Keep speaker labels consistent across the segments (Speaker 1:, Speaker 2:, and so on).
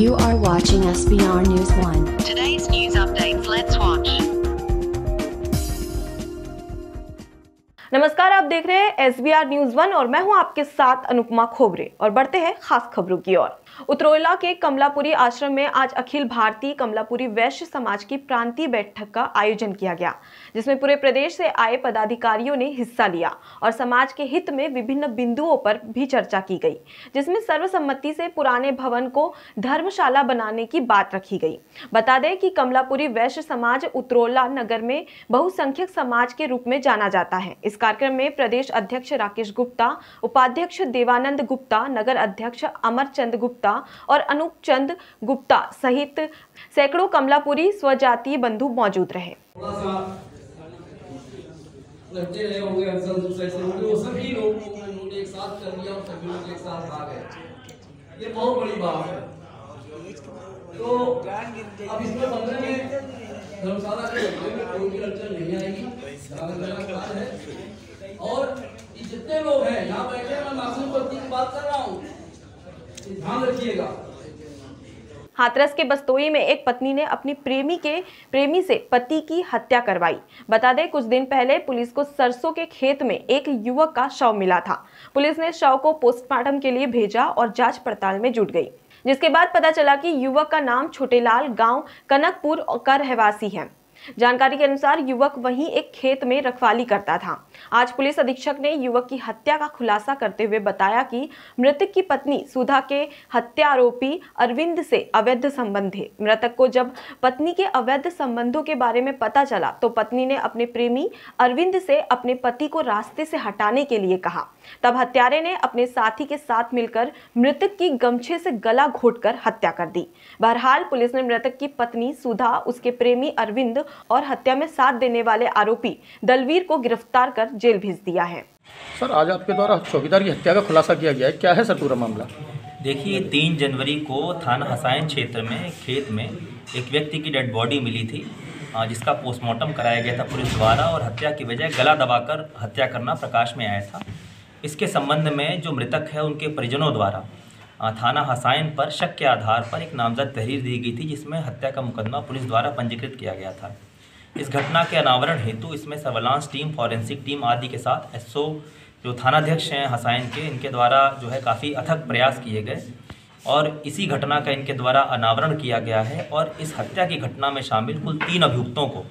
Speaker 1: You are watching SBR News 1. Today's news update नमस्कार आप देख रहे हैं एस न्यूज वन और मैं हूं आपके साथ अनुपमा खोबरे और बढ़ते हैं खास खबरों की ओर उतरोला के कमलापुरी आश्रम में आज अखिल भारतीय कमलापुरी वैश्य समाज की प्रांतीय बैठक का आयोजन किया गया जिसमें पूरे प्रदेश से आए पदाधिकारियों ने हिस्सा लिया और समाज के हित में विभिन्न बिंदुओं पर भी चर्चा की गई जिसमें सर्वसम्मति से पुराने भवन को धर्मशाला बनाने की बात रखी गई बता दें कि कमलापुरी वैश्य समाज उतरोला नगर में बहुसंख्यक समाज के रूप में जाना जाता है इस कार्यक्रम में प्रदेश अध्यक्ष राकेश गुप्ता उपाध्यक्ष देवानंद गुप्ता नगर अध्यक्ष अमर चंद गुप्ता और अनुपचंद गुप्ता सहित सैकड़ों कमलापुरी स्वजातीय बंधु मौजूद रहे
Speaker 2: ये बहुत बड़ी बात है तो अब इसमें बदले में धर्मशाला के में कोई भी अड़चन नहीं आएगी और जितने लोग हैं यहाँ बैठे मैं मासूम पत्नी की बात कर रहा हूँ ध्यान रखिएगा
Speaker 1: हाथरस के बस्तोई में एक पत्नी ने अपनी प्रेमी के प्रेमी से पति की हत्या करवाई बता दें कुछ दिन पहले पुलिस को सरसों के खेत में एक युवक का शव मिला था पुलिस ने शव को पोस्टमार्टम के लिए भेजा और जांच पड़ताल में जुट गई जिसके बाद पता चला कि युवक का नाम छोटेलाल गांव कनकपुर का रहवासी है जानकारी के अनुसार युवक वहीं एक खेत में रखवाली करता था आज पुलिस अधीक्षक ने युवक की हत्या का खुलासा करते हुए बताया कि मृतक की पत्नी सुधा के हत्या आरोपी अरविंद से अवैध संबंध है मृतक को जब पत्नी के अवैध संबंधों के बारे में पता चला तो पत्नी ने अपने प्रेमी अरविंद से अपने पति को रास्ते से हटाने के लिए कहा तब हत्यारे ने अपने साथी के साथ मिलकर मृतक की गमछे से गला घोटकर हत्या कर दी बहरहाल पुलिस ने मृतक की पत्नी सुधा उसके प्रेमी अरविंद और हत्या में साथ देने वाले आरोपी दलवीर को गिरफ्तार कर जेल भेज दिया है
Speaker 2: सर आज आपके द्वारा चौकीदार की हत्या का खुलासा किया गया है क्या है सर पूरा मामला देखिए तीन जनवरी को थाना हसायन क्षेत्र में खेत में एक व्यक्ति की डेड बॉडी मिली थी जिसका पोस्टमार्टम कराया गया था पुलिस द्वारा और हत्या की वजह गला दबाकर हत्या करना प्रकाश में आया था इसके संबंध में जो मृतक है उनके परिजनों द्वारा थाना हसायन पर शक के आधार पर एक नामजद तहरीर दी गई थी जिसमें हत्या का मुकदमा पुलिस द्वारा पंजीकृत किया गया था इस घटना के अनावरण हेतु इसमें सर्वलांस टीम फॉरेंसिक टीम आदि के साथ एसओ जो थानाध्यक्ष हैं हसायन के इनके द्वारा जो है काफ़ी अथक प्रयास किए गए और इसी घटना का इनके द्वारा अनावरण किया गया है और इस हत्या की घटना में शामिल कुल तीन अभियुक्तों को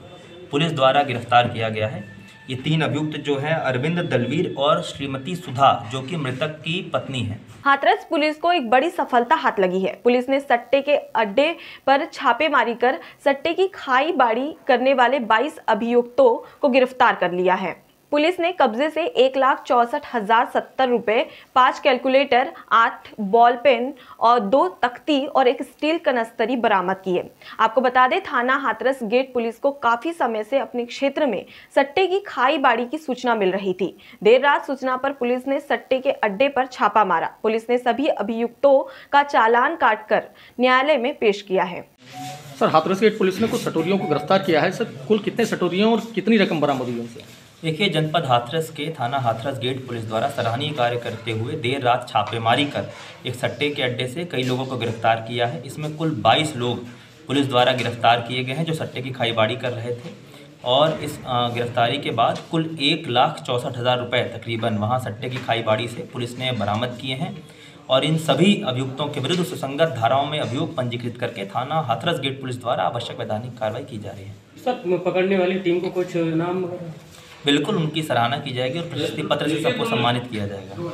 Speaker 2: पुलिस द्वारा गिरफ्तार किया गया है ये तीन अभियुक्त जो हैं अरविंद दलवीर और श्रीमती सुधा जो कि मृतक की पत्नी है
Speaker 1: हाथरस पुलिस को एक बड़ी सफलता हाथ लगी है पुलिस ने सट्टे के अड्डे पर छापेमारी कर सट्टे की खाई बाड़ी करने वाले 22 अभियुक्तों को गिरफ्तार कर लिया है पुलिस ने कब्जे से एक लाख चौसठ हजार सत्तर रुपये पाँच कैलकुलेटर आठ बॉल पेन और दो तख्ती और एक स्टील कनस्तरी बरामद की है आपको बता दें थाना हाथरस गेट पुलिस को काफ़ी समय से अपने क्षेत्र में सट्टे की खाई बाड़ी की सूचना मिल रही थी देर रात सूचना पर पुलिस ने सट्टे के अड्डे पर छापा मारा पुलिस ने सभी अभियुक्तों का चालान काट न्यायालय में पेश किया है
Speaker 2: सर हाथरस गेट पुलिस ने कुछ सटोरियों को गिरफ्तार किया है सर कुल कितने सटोरियों और कितनी रकम बरामद हुई उनसे देखिए जनपद हाथरस के थाना हाथरस गेट पुलिस द्वारा सराहनीय कार्य करते हुए देर रात छापेमारी कर एक सट्टे के अड्डे से कई लोगों को गिरफ्तार किया है इसमें कुल 22 लोग पुलिस द्वारा गिरफ्तार किए गए हैं जो सट्टे की खाईबाड़ी कर रहे थे और इस गिरफ्तारी के बाद कुल एक लाख चौंसठ हज़ार रुपये तकरीबन वहाँ सट्टे की खाईबाड़ी से पुलिस ने बरामद किए हैं और इन सभी अभियुक्तों के विरुद्ध सुसंगत धाराओं में अभियोग पंजीकृत करके थाना हाथरस गेट पुलिस द्वारा आवश्यक वैधानिक कार्रवाई की जा रही है सर पकड़ने वाली टीम को कुछ नाम बिल्कुल उनकी सराहना की जाएगी और प्रशस्ति पत्र से सबको सम्मानित किया जाएगा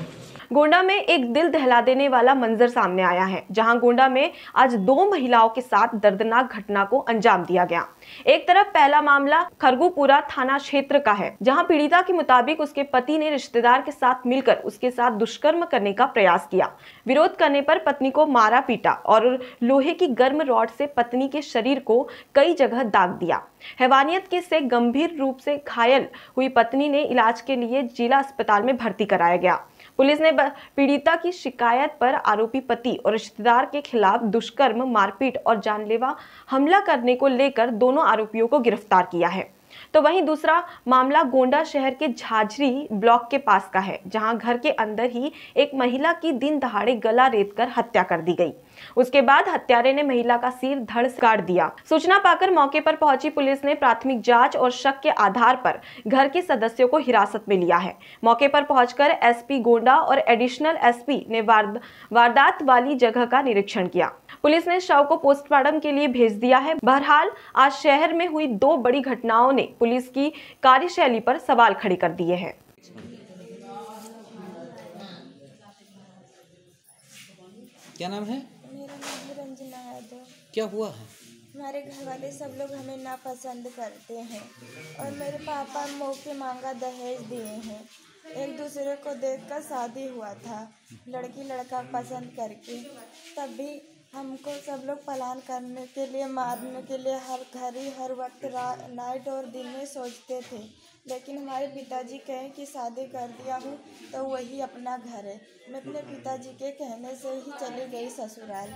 Speaker 1: गोंडा में एक दिल दहला देने वाला मंजर सामने आया है जहां गोंडा में आज दो महिलाओं के साथ दर्दनाक घटना को अंजाम दिया गया एक तरफ पहला मामला खरगोपुरा थाना क्षेत्र का है जहां पीड़िता के मुताबिक उसके पति ने रिश्तेदार के साथ मिलकर उसके साथ दुष्कर्म करने का प्रयास किया विरोध करने पर पत्नी को मारा पीटा और लोहे की गर्म रॉड से पत्नी के शरीर को कई जगह दाग दिया हैवानियत के से गंभीर रूप से घायल हुई पत्नी ने इलाज के लिए जिला अस्पताल में भर्ती कराया गया पुलिस ने पीड़िता की शिकायत पर आरोपी पति और रिश्तेदार के खिलाफ दुष्कर्म मारपीट और जानलेवा हमला करने को लेकर दोनों आरोपियों को गिरफ्तार किया है तो वहीं दूसरा मामला गोंडा शहर के झाझरी ब्लॉक के पास का है जहां घर के अंदर ही एक महिला की दिन दहाड़े गला रेत कर हत्या कर दी गई उसके बाद हत्यारे ने महिला का सिर धड़ काट दिया सूचना पाकर मौके पर पहुंची पुलिस ने प्राथमिक जांच और शक के आधार पर घर के सदस्यों को हिरासत में लिया है मौके पर पहुंचकर एसपी गोंडा और एडिशनल एसपी ने वारदात वाली जगह का निरीक्षण किया पुलिस ने शव को पोस्टमार्टम के लिए भेज दिया है बहरहाल आज शहर में हुई दो बड़ी घटनाओं ने पुलिस की कार्यशैली पर सवाल खड़े कर दिए हैं
Speaker 2: क्या नाम है मेरा नाम है रंजना यादव क्या हुआ है हमारे
Speaker 1: घर वाले सब लोग हमें नापसंद करते हैं और मेरे पापा मौके मांगा दहेज दिए हैं एक दूसरे को देखकर शादी हुआ था लड़की लड़का पसंद करके तभी हमको सब लोग पलान करने के लिए मारने के लिए हर घर ही हर वक्त नाइट और दिन में सोचते थे लेकिन हमारे पिताजी कहें कि शादी कर दिया हूँ तो वही अपना घर है मैं अपने पिताजी के कहने से ही चली गई ससुराल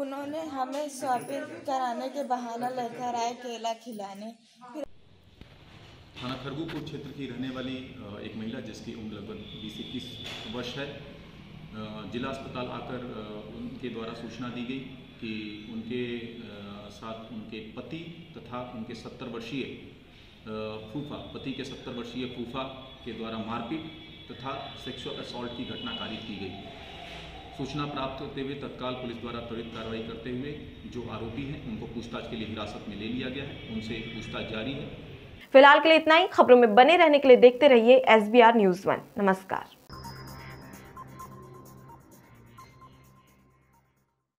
Speaker 1: उन्होंने हमें शॉपिंग कराने के बहाना लेकर आए केला खिलाने
Speaker 2: थाना खरगोपुर क्षेत्र की रहने वाली एक महिला जिसकी उम्र लगभग बीस इक्कीस वर्ष है जिला अस्पताल आकर उनके द्वारा सूचना दी गई कि उनके साथ उनके पति तथा उनके सत्तर वर्षीय फूफा पति के सत्तर वर्षीय फूफा के द्वारा मारपीट तथा सेक्सुअल असॉल्ट की घटना कारित की गई सूचना प्राप्त होते हुए तत्काल पुलिस द्वारा त्वरित कार्रवाई करते हुए जो आरोपी हैं उनको पूछताछ के लिए हिरासत में ले लिया गया है उनसे पूछताछ जारी है
Speaker 1: फिलहाल के लिए इतना ही खबरों में बने रहने के लिए देखते रहिए एस न्यूज वन नमस्कार